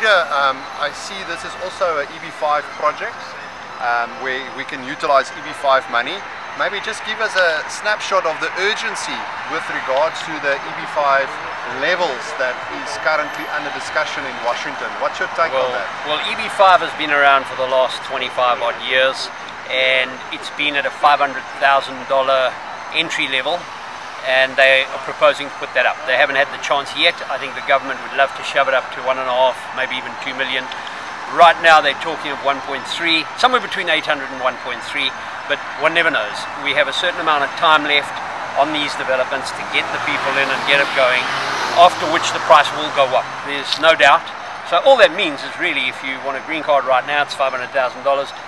Peter, um, I see this is also an EB5 project um, where we can utilize EB5 money. Maybe just give us a snapshot of the urgency with regards to the EB5 levels that is currently under discussion in Washington. What's your take well, on that? Well, EB5 has been around for the last 25 odd years and it's been at a $500,000 entry level and they are proposing to put that up. They haven't had the chance yet. I think the government would love to shove it up to one and a half, maybe even two million. Right now they're talking of 1.3, somewhere between 800 and 1.3, but one never knows. We have a certain amount of time left on these developments to get the people in and get it going, after which the price will go up. There's no doubt. So all that means is really if you want a green card right now, it's $500,000.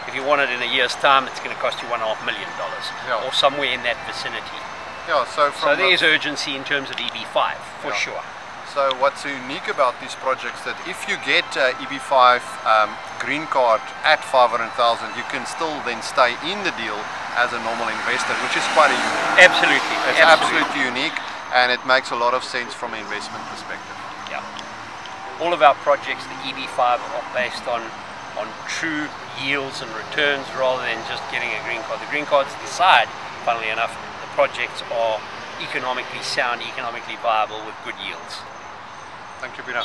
If you want it in a year's time, it's going to cost you one and a half million dollars, Yeah. or somewhere in that vicinity. Yeah, so So there the- is urgency in terms of EB5, for Yeah. sure. So what's unique about these projects that if you get uh, EB5 um, green card at 500,000, you can still then stay in the deal as a normal investor, which is quite a unique. Absolutely. It's absolutely unique and it makes a lot of sense from an investment perspective. Yeah. All of our projects, the EB5, are based on on true yields and returns rather than just getting a green card. The green cards decide, funnily enough, projects are economically sound, economically viable with good yields. Thank you, Peter.